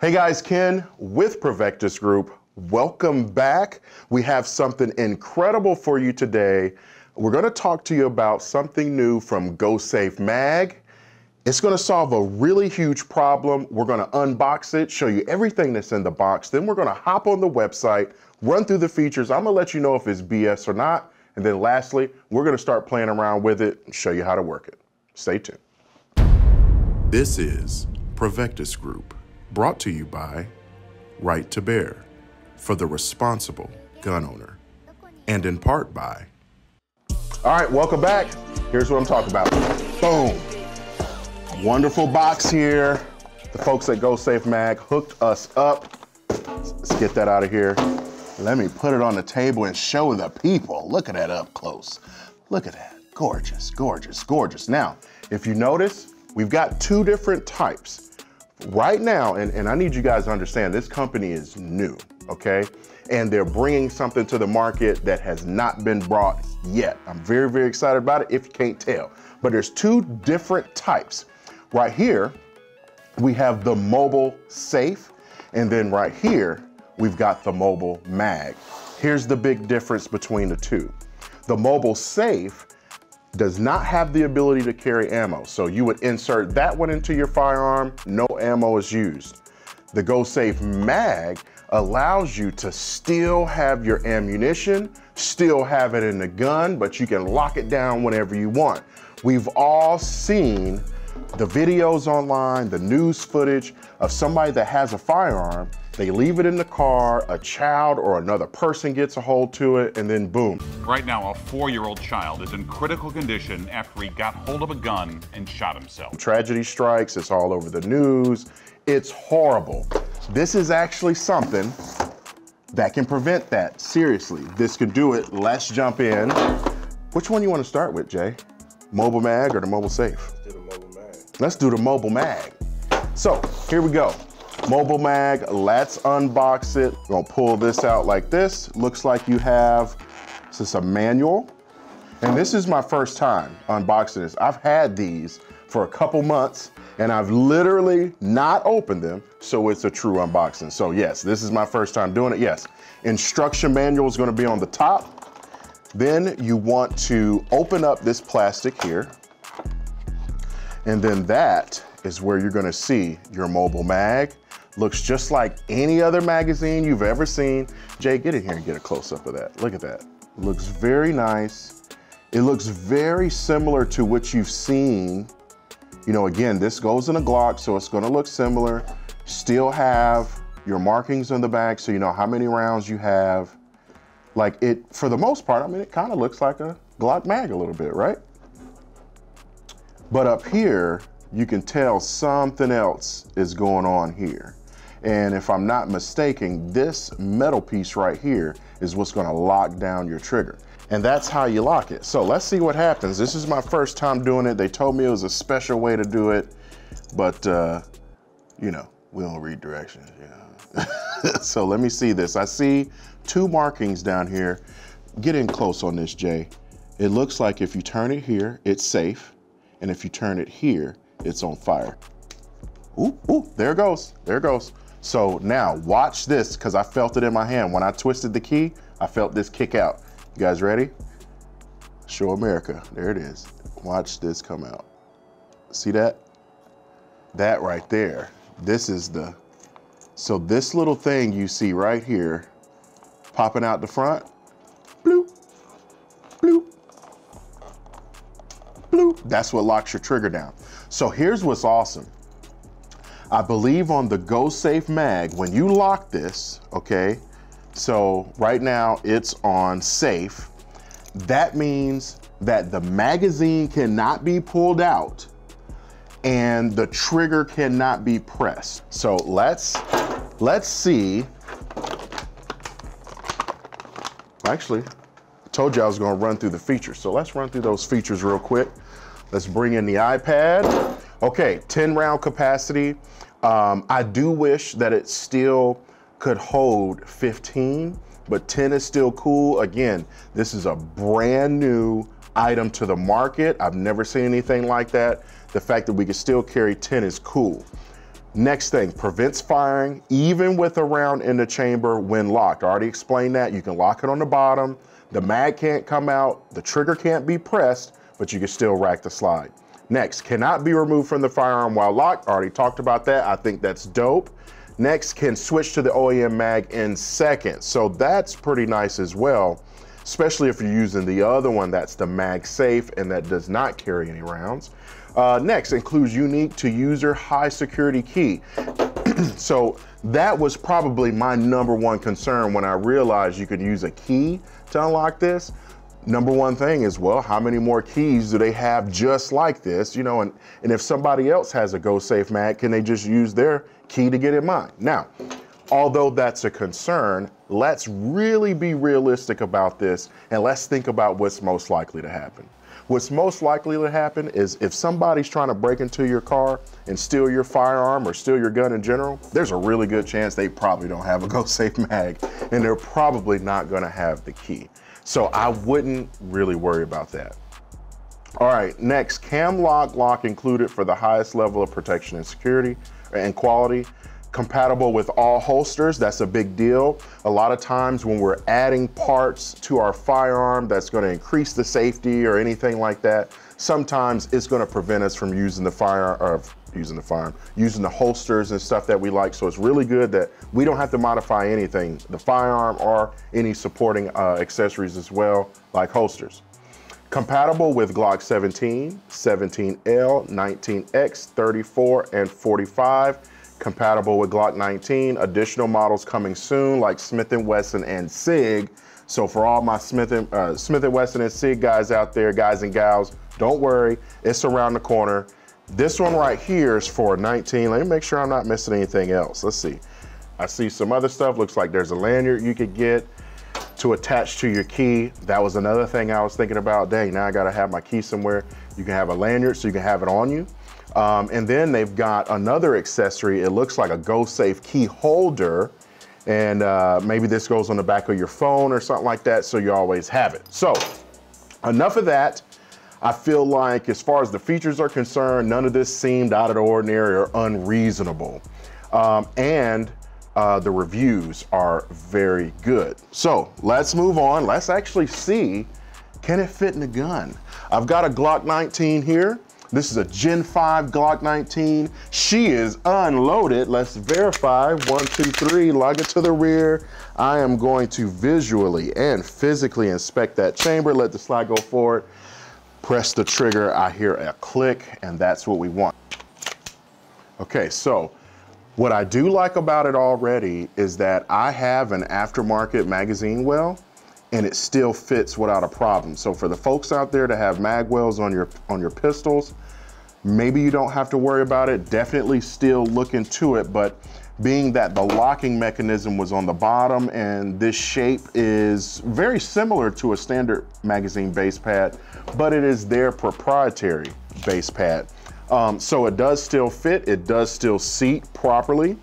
Hey guys, Ken with Provectus Group. Welcome back. We have something incredible for you today. We're going to talk to you about something new from GoSafe Mag. It's going to solve a really huge problem. We're going to unbox it, show you everything that's in the box. Then we're going to hop on the website, run through the features. I'm going to let you know if it's BS or not. And then lastly, we're going to start playing around with it and show you how to work it. Stay tuned. This is Provectus Group, brought to you by Right to Bear for the responsible gun owner, and in part by. All right, welcome back. Here's what I'm talking about. Boom. Wonderful box here. The folks at Go Safe Mag hooked us up. Let's get that out of here. Let me put it on the table and show the people. Look at that up close. Look at that. Gorgeous, gorgeous, gorgeous. Now, if you notice, we've got two different types. Right now, and, and I need you guys to understand, this company is new okay? And they're bringing something to the market that has not been brought yet. I'm very, very excited about it if you can't tell. But there's two different types. Right here, we have the mobile safe. And then right here, we've got the mobile mag. Here's the big difference between the two. The mobile safe does not have the ability to carry ammo. So you would insert that one into your firearm, no ammo is used. The GoSafe mag allows you to still have your ammunition, still have it in the gun, but you can lock it down whenever you want. We've all seen the videos online, the news footage of somebody that has a firearm, they leave it in the car, a child or another person gets a hold to it, and then boom. Right now, a four-year-old child is in critical condition after he got hold of a gun and shot himself. Tragedy strikes, it's all over the news. It's horrible. This is actually something that can prevent that. Seriously, this could do it. Let's jump in. Which one you want to start with, Jay? Mobile mag or the mobile safe? Let's do the mobile mag. So here we go. Mobile mag, let's unbox it. We're gonna pull this out like this. Looks like you have, this is a manual. And this is my first time unboxing this. I've had these for a couple months and I've literally not opened them, so it's a true unboxing. So yes, this is my first time doing it, yes. Instruction manual is gonna be on the top. Then you want to open up this plastic here, and then that is where you're gonna see your mobile mag. Looks just like any other magazine you've ever seen. Jay, get in here and get a close up of that. Look at that. Looks very nice. It looks very similar to what you've seen you know, again, this goes in a Glock, so it's gonna look similar. Still have your markings on the back, so you know how many rounds you have. Like it, for the most part, I mean, it kind of looks like a Glock mag a little bit, right? But up here, you can tell something else is going on here. And if I'm not mistaken, this metal piece right here is what's gonna lock down your trigger and that's how you lock it. So let's see what happens. This is my first time doing it. They told me it was a special way to do it, but uh, you know, we don't read directions, you know. so let me see this. I see two markings down here. Get in close on this, Jay. It looks like if you turn it here, it's safe. And if you turn it here, it's on fire. Ooh, ooh, there it goes, there it goes. So now watch this, because I felt it in my hand. When I twisted the key, I felt this kick out. You guys ready? Show America. There it is. Watch this come out. See that? That right there. This is the, so this little thing you see right here, popping out the front, bloop, bloop, bloop. That's what locks your trigger down. So here's what's awesome. I believe on the Go Safe mag, when you lock this, okay, so right now it's on safe. That means that the magazine cannot be pulled out and the trigger cannot be pressed. So let's, let's see. Actually, told you I was gonna run through the features. So let's run through those features real quick. Let's bring in the iPad. Okay, 10 round capacity. Um, I do wish that it still could hold 15, but 10 is still cool. Again, this is a brand new item to the market. I've never seen anything like that. The fact that we can still carry 10 is cool. Next thing, prevents firing even with a round in the chamber when locked. I already explained that. You can lock it on the bottom. The mag can't come out, the trigger can't be pressed, but you can still rack the slide. Next, cannot be removed from the firearm while locked. Already talked about that. I think that's dope. Next, can switch to the OEM mag in seconds. So that's pretty nice as well, especially if you're using the other one that's the mag safe and that does not carry any rounds. Uh, next, includes unique to user high security key. so that was probably my number one concern when I realized you could use a key to unlock this. Number one thing is, well, how many more keys do they have just like this? You know, and, and if somebody else has a Go Safe Mag, can they just use their key to get in mine? Now, although that's a concern, let's really be realistic about this and let's think about what's most likely to happen. What's most likely to happen is if somebody's trying to break into your car and steal your firearm or steal your gun in general, there's a really good chance they probably don't have a Go Safe mag and they're probably not going to have the key. So I wouldn't really worry about that. All right, next, cam lock lock included for the highest level of protection and security and quality compatible with all holsters. That's a big deal. A lot of times when we're adding parts to our firearm that's going to increase the safety or anything like that, sometimes it's going to prevent us from using the fire or using the firearm, using the holsters and stuff that we like. So it's really good that we don't have to modify anything, the firearm or any supporting uh, accessories as well, like holsters. Compatible with Glock 17, 17L, 19X, 34, and 45 compatible with Glock 19. Additional models coming soon, like Smith & Wesson and SIG. So for all my Smith and, uh, Smith & Wesson and SIG guys out there, guys and gals, don't worry, it's around the corner. This one right here is for 19. Let me make sure I'm not missing anything else. Let's see. I see some other stuff. Looks like there's a lanyard you could get to attach to your key. That was another thing I was thinking about. Dang, now I gotta have my key somewhere. You can have a lanyard so you can have it on you. Um, and then they've got another accessory. It looks like a Go Safe key holder. And uh, maybe this goes on the back of your phone or something like that, so you always have it. So, enough of that. I feel like, as far as the features are concerned, none of this seemed out of the ordinary or unreasonable. Um, and uh, the reviews are very good. So let's move on. Let's actually see can it fit in the gun? I've got a Glock 19 here. This is a Gen 5 Glock 19. She is unloaded. Let's verify. One, two, three, log it to the rear. I am going to visually and physically inspect that chamber, let the slide go forward, press the trigger, I hear a click, and that's what we want. Okay, so what I do like about it already is that I have an aftermarket magazine well and it still fits without a problem. So for the folks out there to have mag wells on your on your pistols, maybe you don't have to worry about it. Definitely still look into it, but being that the locking mechanism was on the bottom and this shape is very similar to a standard magazine base pad, but it is their proprietary base pad. Um, so it does still fit, it does still seat properly.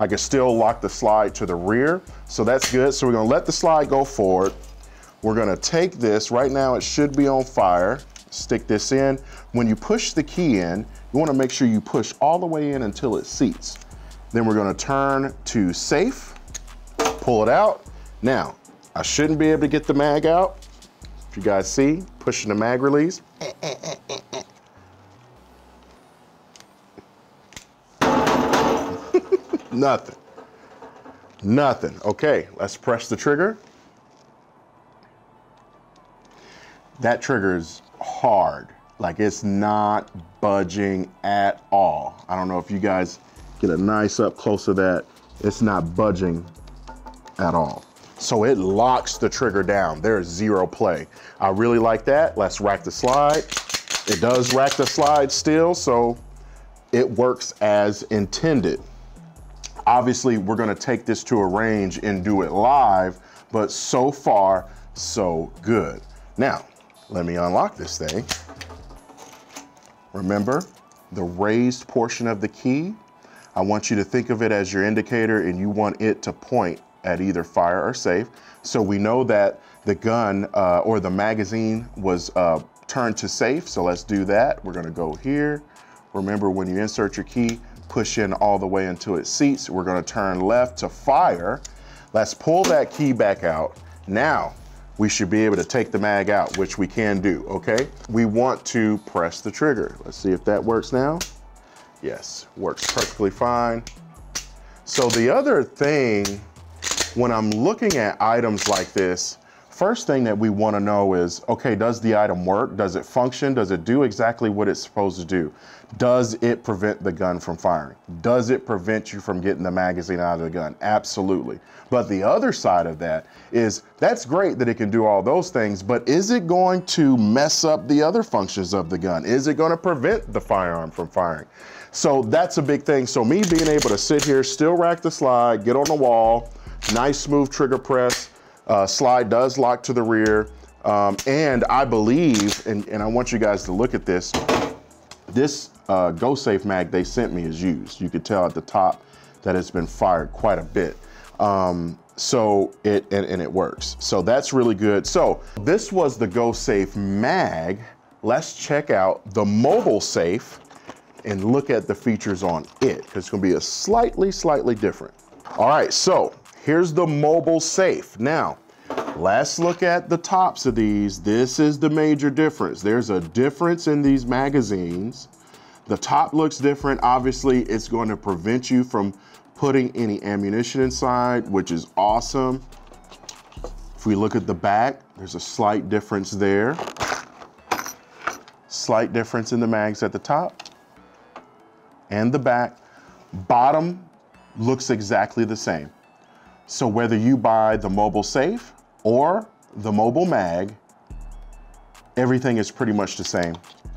I can still lock the slide to the rear, so that's good. So we're gonna let the slide go forward. We're gonna take this, right now it should be on fire, stick this in. When you push the key in, you wanna make sure you push all the way in until it seats. Then we're gonna turn to safe, pull it out. Now, I shouldn't be able to get the mag out. If you guys see, pushing the mag release. Eh, eh, eh, Nothing. Nothing. Okay, let's press the trigger. That trigger is hard. Like it's not budging at all. I don't know if you guys get a nice up close of that. It's not budging at all. So it locks the trigger down. There's zero play. I really like that. Let's rack the slide. It does rack the slide still, so it works as intended. Obviously, we're gonna take this to a range and do it live, but so far, so good. Now, let me unlock this thing. Remember the raised portion of the key? I want you to think of it as your indicator and you want it to point at either fire or safe. So we know that the gun uh, or the magazine was uh, turned to safe. So let's do that. We're gonna go here. Remember when you insert your key, push in all the way into its seats. We're gonna turn left to fire. Let's pull that key back out. Now, we should be able to take the mag out, which we can do, okay? We want to press the trigger. Let's see if that works now. Yes, works perfectly fine. So the other thing, when I'm looking at items like this, First thing that we want to know is, okay, does the item work? Does it function? Does it do exactly what it's supposed to do? Does it prevent the gun from firing? Does it prevent you from getting the magazine out of the gun? Absolutely. But the other side of that is that's great that it can do all those things, but is it going to mess up the other functions of the gun? Is it going to prevent the firearm from firing? So that's a big thing. So me being able to sit here, still rack the slide, get on the wall, nice smooth trigger press, uh, slide does lock to the rear. Um, and I believe, and, and I want you guys to look at this, this uh, Go Safe mag they sent me is used. You could tell at the top that it's been fired quite a bit. Um, so it, and, and it works. So that's really good. So this was the Go Safe mag. Let's check out the mobile safe and look at the features on it because it's gonna be a slightly, slightly different. All right, so Here's the mobile safe. Now, let's look at the tops of these. This is the major difference. There's a difference in these magazines. The top looks different. Obviously, it's going to prevent you from putting any ammunition inside, which is awesome. If we look at the back, there's a slight difference there. Slight difference in the mags at the top and the back. Bottom looks exactly the same. So whether you buy the mobile safe or the mobile mag, everything is pretty much the same.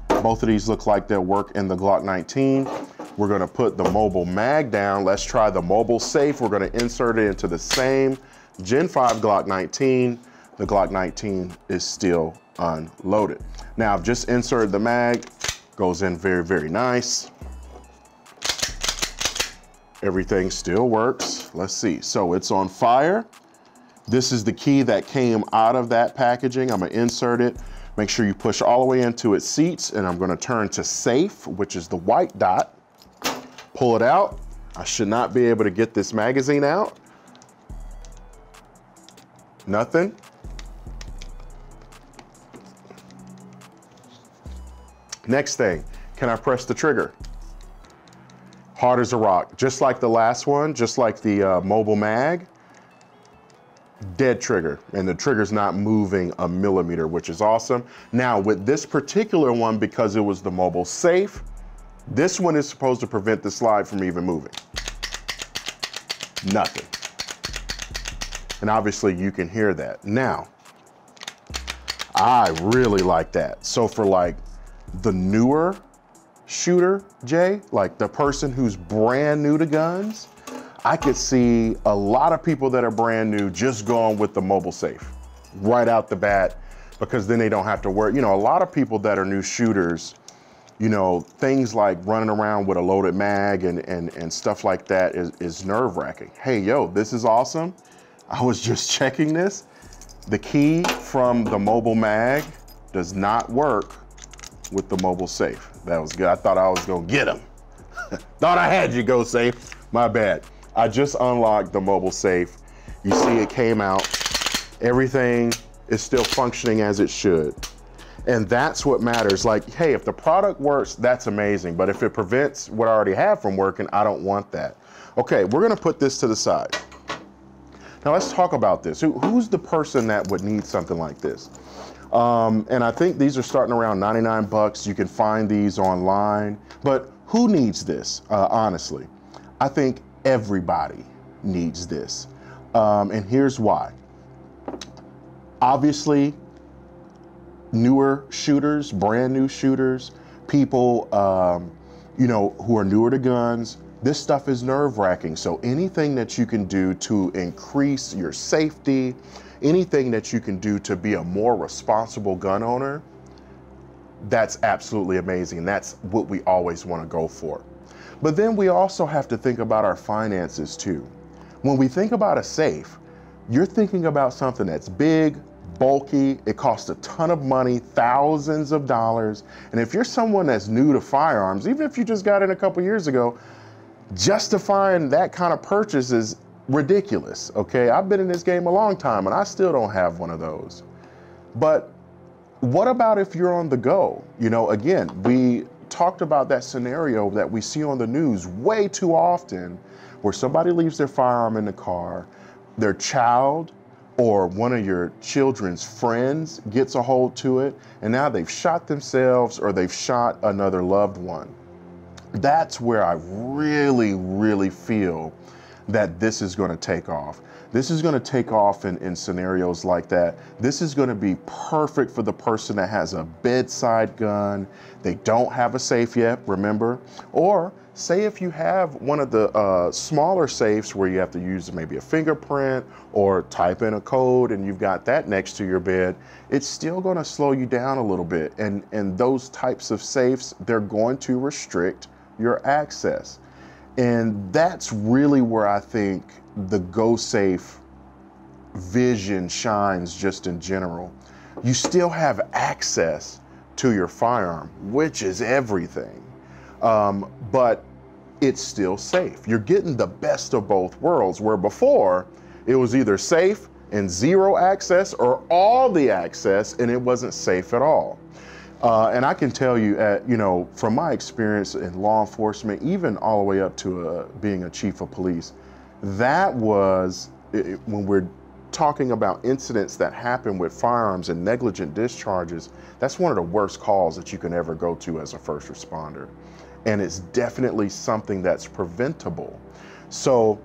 Both of these look like they'll work in the Glock 19. We're gonna put the mobile mag down. Let's try the mobile safe. We're gonna insert it into the same Gen 5 Glock 19. The Glock 19 is still unloaded. Now I've just inserted the mag, goes in very, very nice. Everything still works. Let's see. So it's on fire. This is the key that came out of that packaging. I'm gonna insert it. Make sure you push all the way into its seats and I'm gonna turn to safe, which is the white dot. Pull it out. I should not be able to get this magazine out. Nothing. Next thing, can I press the trigger? Hard as a rock. Just like the last one, just like the uh, mobile mag, dead trigger. And the trigger's not moving a millimeter, which is awesome. Now with this particular one, because it was the mobile safe, this one is supposed to prevent the slide from even moving. Nothing. And obviously you can hear that. Now, I really like that. So for like the newer shooter, Jay, like the person who's brand new to guns, I could see a lot of people that are brand new just going with the mobile safe right out the bat because then they don't have to worry. You know, a lot of people that are new shooters, you know, things like running around with a loaded mag and, and, and stuff like that is, is nerve wracking. Hey, yo, this is awesome. I was just checking this. The key from the mobile mag does not work with the mobile safe. That was good. I thought I was gonna get him. thought I had you go safe. My bad. I just unlocked the mobile safe. You see it came out. Everything is still functioning as it should. And that's what matters. Like, hey, if the product works, that's amazing. But if it prevents what I already have from working, I don't want that. Okay, we're gonna put this to the side. Now let's talk about this. Who, who's the person that would need something like this? Um, and I think these are starting around 99 bucks. You can find these online. But who needs this, uh, honestly? I think everybody needs this. Um, and here's why. Obviously, newer shooters, brand new shooters, people, um, you know, who are newer to guns, this stuff is nerve wracking. So anything that you can do to increase your safety, anything that you can do to be a more responsible gun owner, that's absolutely amazing. That's what we always want to go for. But then we also have to think about our finances too. When we think about a safe, you're thinking about something that's big, bulky, it costs a ton of money, thousands of dollars. And if you're someone that's new to firearms, even if you just got in a couple years ago, justifying that kind of purchase is ridiculous. Okay, I've been in this game a long time and I still don't have one of those. But what about if you're on the go? You know, again, we talked about that scenario that we see on the news way too often where somebody leaves their firearm in the car, their child or one of your children's friends gets a hold to it, and now they've shot themselves or they've shot another loved one. That's where I really, really feel that this is going to take off. This is going to take off in, in scenarios like that. This is going to be perfect for the person that has a bedside gun. They don't have a safe yet, remember? Or say if you have one of the uh, smaller safes where you have to use maybe a fingerprint or type in a code and you've got that next to your bed, it's still going to slow you down a little bit. And, and those types of safes, they're going to restrict your access. And that's really where I think the Go Safe vision shines just in general. You still have access to your firearm, which is everything. Um, but it's still safe. You're getting the best of both worlds, where before it was either safe and zero access or all the access and it wasn't safe at all. Uh, and I can tell you, at, you know, from my experience in law enforcement, even all the way up to uh, being a chief of police, that was it, when we're talking about incidents that happen with firearms and negligent discharges, that's one of the worst calls that you can ever go to as a first responder. And it's definitely something that's preventable. So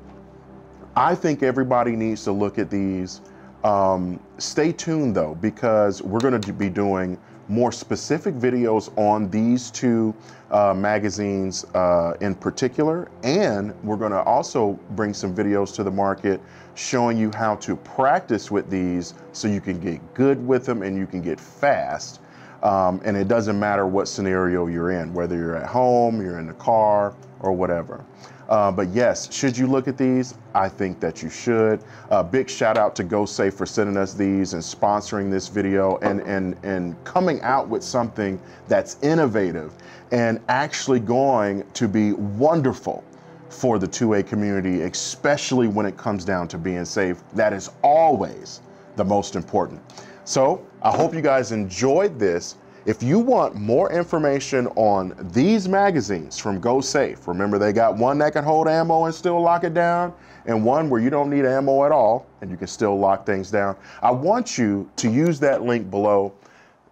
I think everybody needs to look at these. Um, stay tuned though, because we're going to be doing more specific videos on these two uh, magazines uh, in particular. And we're going to also bring some videos to the market showing you how to practice with these so you can get good with them and you can get fast. Um, and it doesn't matter what scenario you're in, whether you're at home, you're in the car, or whatever. Uh, but yes, should you look at these? I think that you should. Uh, big shout out to GoSafe for sending us these and sponsoring this video and, and, and coming out with something that's innovative and actually going to be wonderful for the 2A community, especially when it comes down to being safe. That is always the most important. So I hope you guys enjoyed this. If you want more information on these magazines from Go Safe, remember they got one that can hold ammo and still lock it down, and one where you don't need ammo at all and you can still lock things down. I want you to use that link below.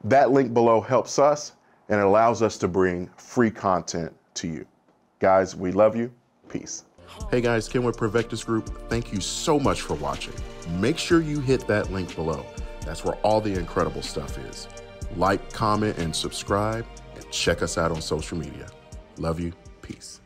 That link below helps us and it allows us to bring free content to you. Guys, we love you. Peace. Hey guys, Ken with Provectus Group. Thank you so much for watching. Make sure you hit that link below. That's where all the incredible stuff is like, comment, and subscribe, and check us out on social media. Love you. Peace.